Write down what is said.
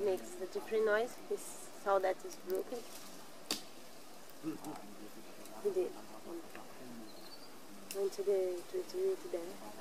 makes a different noise. He saw that it's broken. He did. Went to the to, to, to there.